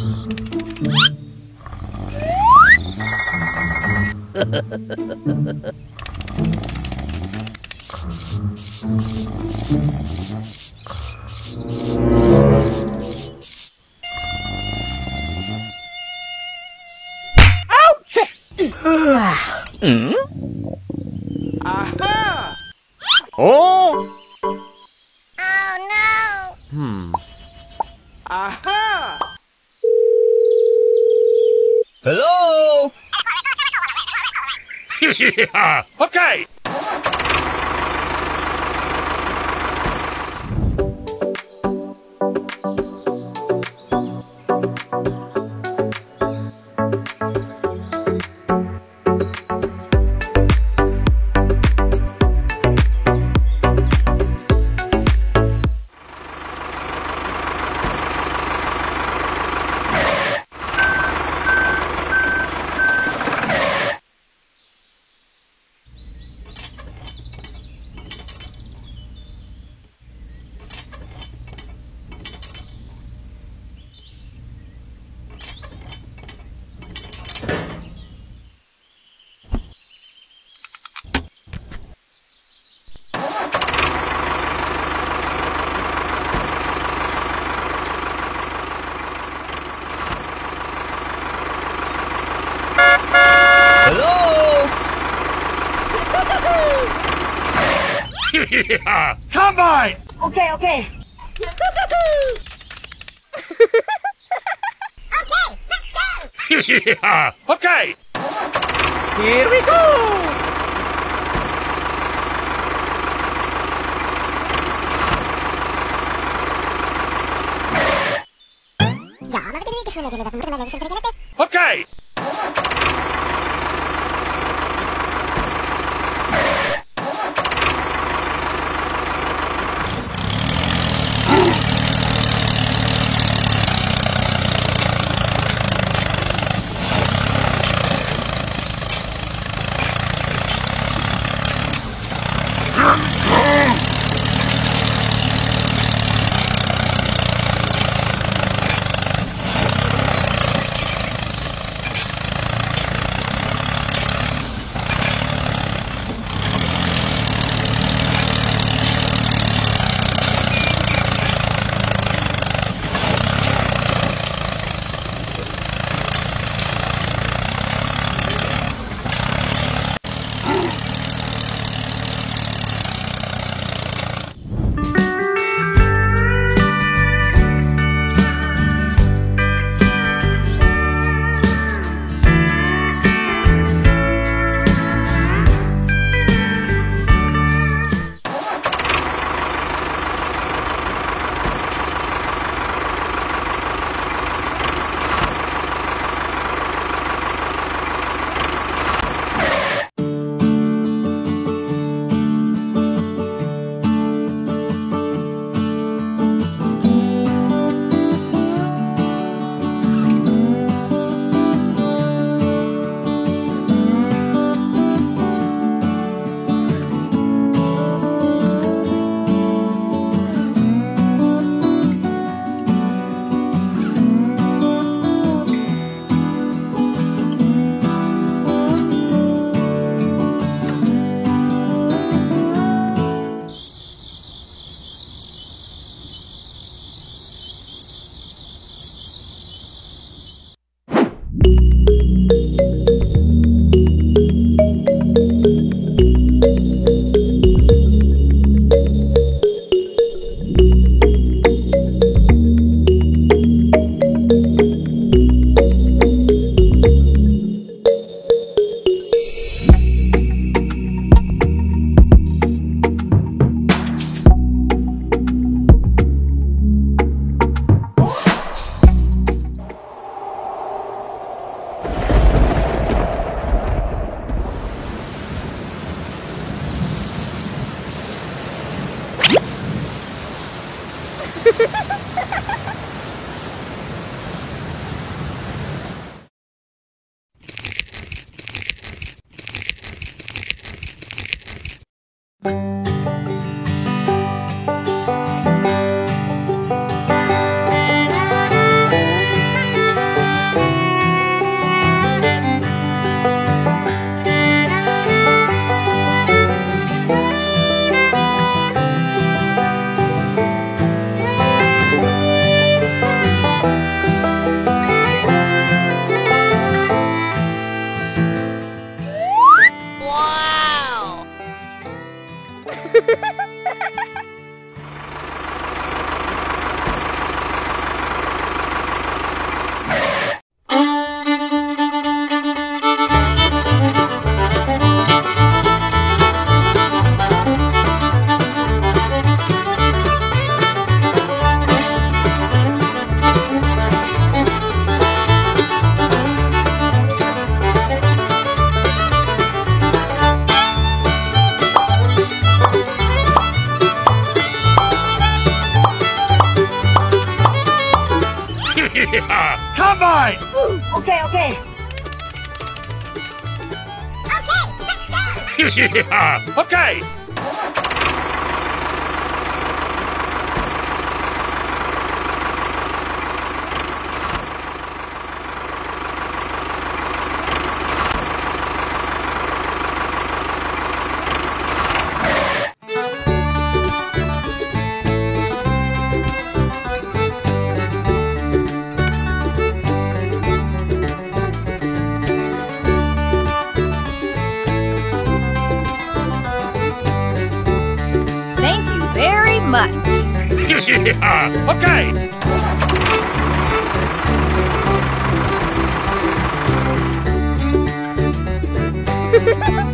Oh! Oh no! Hmm. Aha! Hello? yeah. Okay. Yeah. Combine. Okay, okay. Okay, let's go! yeah. Okay. Here we go! Okay. Combine! Okay, okay. Okay, let's go. okay! Much. okay!